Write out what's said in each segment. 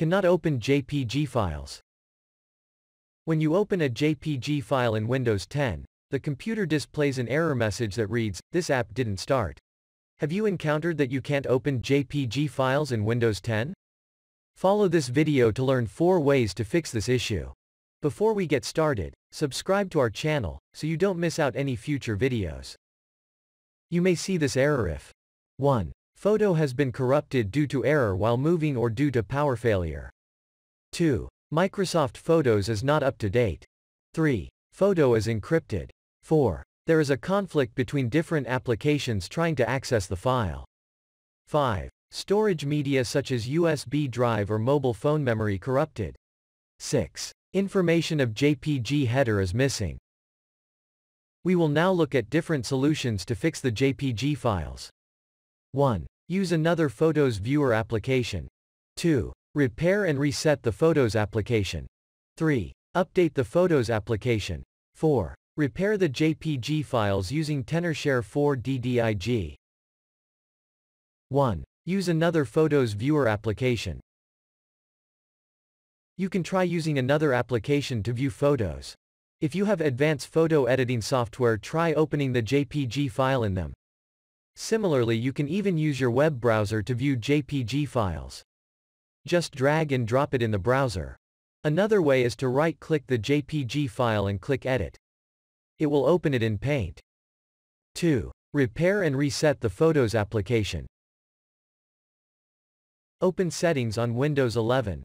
Cannot open JPG files. When you open a JPG file in Windows 10, the computer displays an error message that reads, this app didn't start. Have you encountered that you can't open JPG files in Windows 10? Follow this video to learn 4 ways to fix this issue. Before we get started, subscribe to our channel, so you don't miss out any future videos. You may see this error if 1. Photo has been corrupted due to error while moving or due to power failure. 2. Microsoft Photos is not up to date. 3. Photo is encrypted. 4. There is a conflict between different applications trying to access the file. 5. Storage media such as USB drive or mobile phone memory corrupted. 6. Information of JPG header is missing. We will now look at different solutions to fix the JPG files. 1. Use another Photos Viewer application. 2. Repair and reset the Photos application. 3. Update the Photos application. 4. Repair the JPG files using TenorShare 4 DDIG. 1. Use another Photos Viewer application. You can try using another application to view photos. If you have advanced photo editing software try opening the JPG file in them. Similarly you can even use your web browser to view JPG files. Just drag and drop it in the browser. Another way is to right-click the JPG file and click Edit. It will open it in Paint. 2. Repair and reset the Photos application. Open Settings on Windows 11.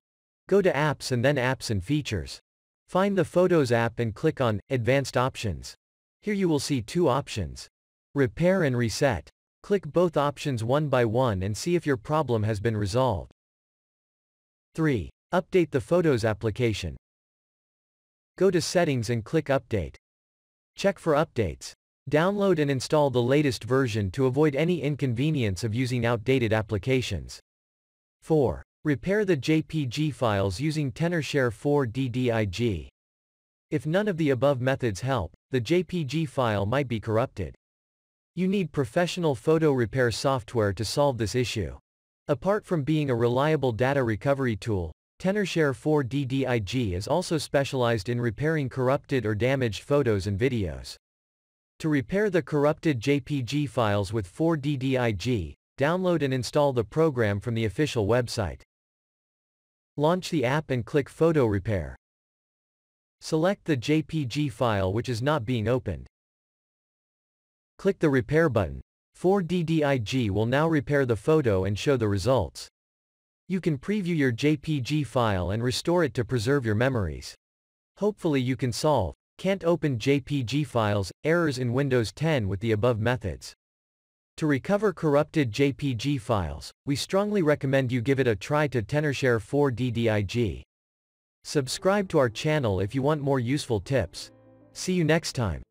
Go to Apps and then Apps and Features. Find the Photos app and click on Advanced Options. Here you will see two options. Repair and Reset. Click both options one by one and see if your problem has been resolved. 3. Update the Photos application. Go to Settings and click Update. Check for updates. Download and install the latest version to avoid any inconvenience of using outdated applications. 4. Repair the JPG files using TenorShare 4 DDIG. If none of the above methods help, the JPG file might be corrupted. You need professional photo repair software to solve this issue. Apart from being a reliable data recovery tool, TenorShare 4 DDIG is also specialized in repairing corrupted or damaged photos and videos. To repair the corrupted JPG files with 4DDIG, download and install the program from the official website. Launch the app and click Photo Repair. Select the JPG file which is not being opened. Click the Repair button. 4DDIG will now repair the photo and show the results. You can preview your JPG file and restore it to preserve your memories. Hopefully you can solve, can't open JPG files, errors in Windows 10 with the above methods. To recover corrupted JPG files, we strongly recommend you give it a try to TenorShare 4 DDIG. Subscribe to our channel if you want more useful tips. See you next time.